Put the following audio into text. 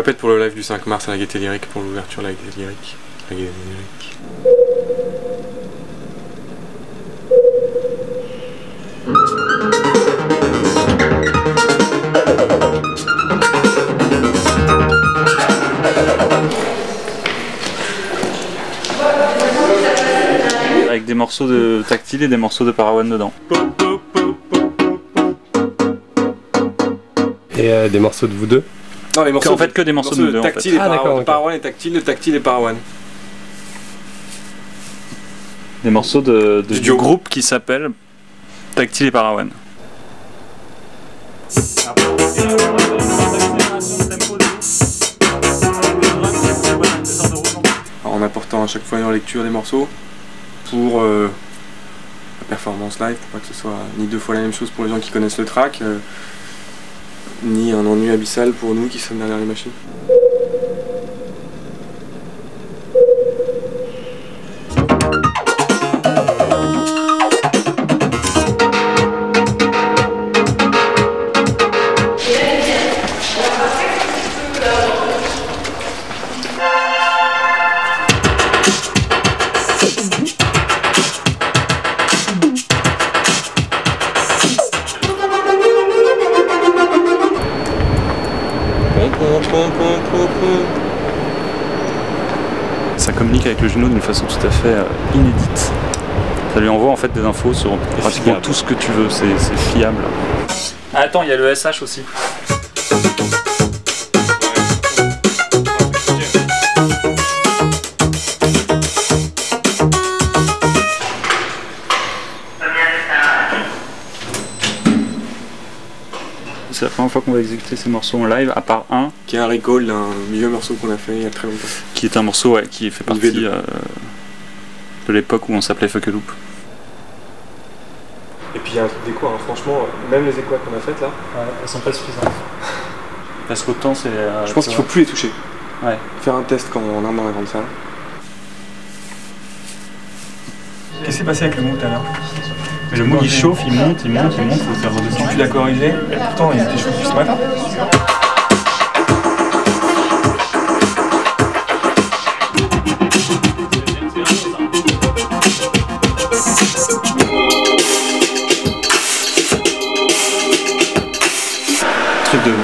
fait pour le live du 5 mars à la Gaieté Lyrique, pour l'ouverture de la Gaieté Lyrique. La Gaieté Lyrique. Avec des morceaux de tactile et des morceaux de parawan dedans. Et euh, des morceaux de vous deux Non, les morceaux en fait, que des morceaux de fait. tactile et Ah, parawan. et tactile, de tactile et parawan. Des morceaux de, de- Du groupe qui s'appelle Tactile et Parawan. en apportant à chaque fois une lecture des morceaux pour euh, la performance live, pour pas que ce soit ni deux fois la même chose pour les gens qui connaissent le track, euh, ni un ennui abyssal pour nous qui sommes derrière les machines. Ça communique avec le genou d'une façon tout à fait euh, inédite. Ça lui envoie en fait des infos sur pratiquement tout ce que tu veux, c'est c'est fiable. Ah, attends, il y a le SH aussi. C'est la première fois qu'on va exécuter ces morceaux en live, à part un, Qui est un recall d'un vieux morceau qu'on a fait il y a très longtemps. qui est un morceau ouais, qui fait partie V2. euh, de l'époque où on s'appelait Fuck a Loop. Et puis il y a un truc d'écho, hein. franchement, même les échos qu'on a faites là, elles sont pas suffisantes. Parce qu'autant c'est. euh, je pense qu'il faut plus les toucher. Ouais. Faire un test quand on entre dans la grande salle. Qu'est-ce qui s'est passé avec le mot tout à l'heure le moule il chauffe, il monte, il monte, il monte, il faut faire redescendre. Tu l'as corrigé, et pourtant il était chaud ce matin. truc de